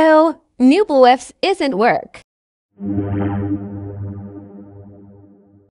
Oh, New BlueX isn't work.